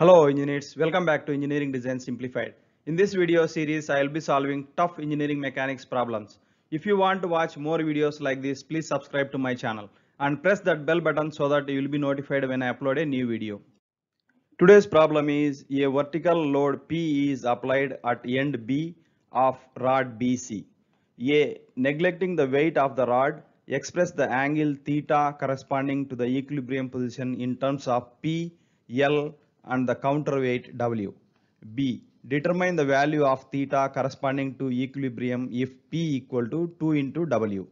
Hello engineers, welcome back to Engineering Design Simplified. In this video series, I will be solving tough engineering mechanics problems. If you want to watch more videos like this, please subscribe to my channel and press that bell button so that you will be notified when I upload a new video. Today's problem is a vertical load P is applied at end B of rod BC. A. Neglecting the weight of the rod, express the angle theta corresponding to the equilibrium position in terms of P, L and the counterweight W. B. Determine the value of theta corresponding to equilibrium if P equal to 2 into W.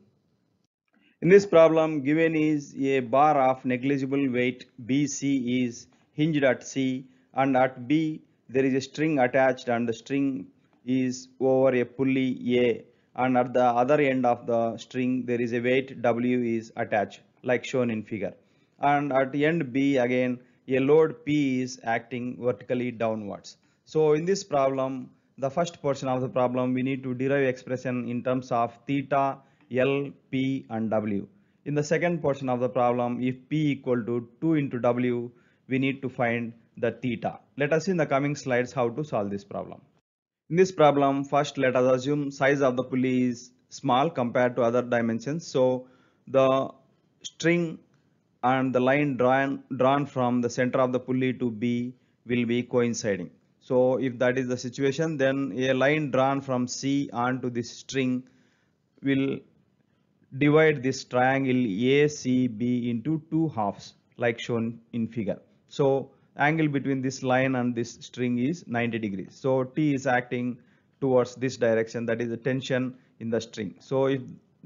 In this problem, given is a bar of negligible weight BC is hinged at C and at B there is a string attached and the string is over a pulley A and at the other end of the string there is a weight W is attached like shown in figure and at end B again a load P is acting vertically downwards. So in this problem the first portion of the problem we need to derive expression in terms of theta, L, P and W. In the second portion of the problem if P equal to 2 into W we need to find the theta. Let us see in the coming slides how to solve this problem. In this problem, first let us assume size of the pulley is small compared to other dimensions. So the string and the line drawn, drawn from the center of the pulley to B will be coinciding. So if that is the situation, then a line drawn from C onto this string will divide this triangle ACB into two halves like shown in figure. So angle between this line and this string is 90 degrees. So T is acting towards this direction that is the tension in the string. So if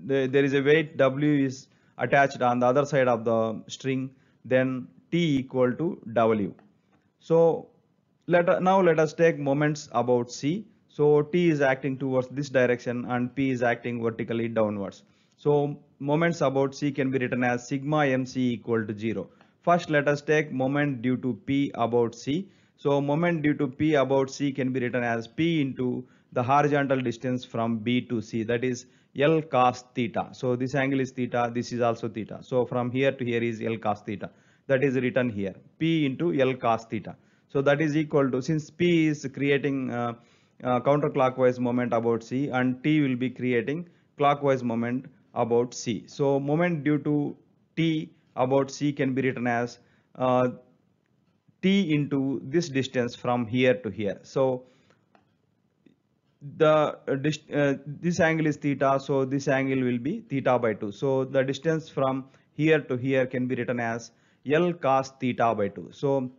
the, there is a weight W is attached on the other side of the string then T equal to W. So let now let us take moments about C. So T is acting towards this direction and P is acting vertically downwards. So moments about C can be written as sigma MC equal to 0. First let us take moment due to P about C. So moment due to P about C can be written as P into the horizontal distance from B to C that is L cos theta. So this angle is theta, this is also theta. So from here to here is L cos theta. That is written here P into L cos theta. So that is equal to since P is creating uh, uh, counterclockwise moment about C and T will be creating clockwise moment about C. So moment due to T about C can be written as uh, T into this distance from here to here. So the uh, uh, this angle is theta so this angle will be theta by 2 so the distance from here to here can be written as L cos theta by 2 so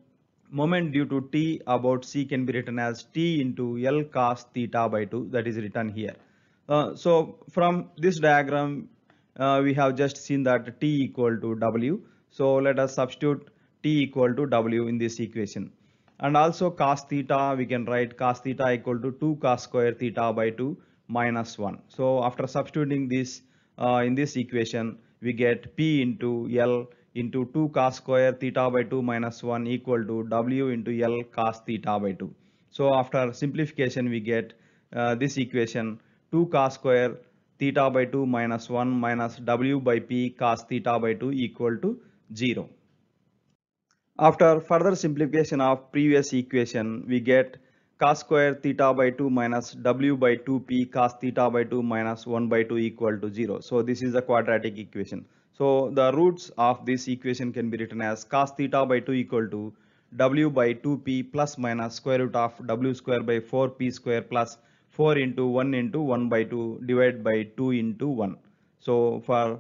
moment due to t about c can be written as t into L cos theta by 2 that is written here. Uh, so from this diagram uh, we have just seen that t equal to w. So let us substitute t equal to w in this equation and also cos theta we can write cos theta equal to 2 cos square theta by 2 minus 1 so after substituting this uh, in this equation we get p into l into 2 cos square theta by 2 minus 1 equal to w into l cos theta by 2 so after simplification we get uh, this equation 2 cos square theta by 2 minus 1 minus w by p cos theta by 2 equal to 0 after further simplification of previous equation, we get cos square theta by 2 minus w by 2p cos theta by 2 minus 1 by 2 equal to 0. So this is the quadratic equation. So the roots of this equation can be written as cos theta by 2 equal to w by 2p plus minus square root of w square by 4p square plus 4 into 1 into 1 by 2 divided by 2 into 1. So for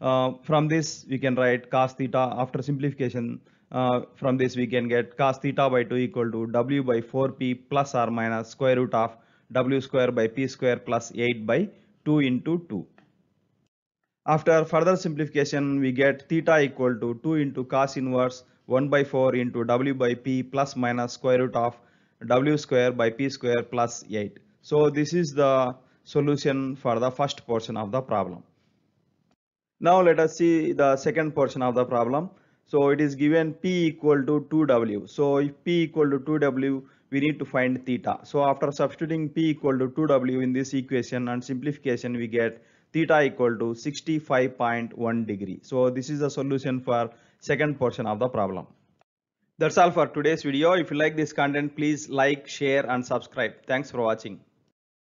uh, from this we can write cos theta after simplification uh, from this we can get cos theta by 2 equal to w by 4p plus or minus square root of w square by p square plus 8 by 2 into 2. After further simplification we get theta equal to 2 into cos inverse 1 by 4 into w by p plus minus square root of w square by p square plus 8. So this is the solution for the first portion of the problem. Now let us see the second portion of the problem. So it is given P equal to 2W. So if P equal to 2W, we need to find theta. So after substituting P equal to 2W in this equation and simplification, we get theta equal to 65.1 degree. So this is the solution for second portion of the problem. That's all for today's video. If you like this content, please like, share and subscribe. Thanks for watching.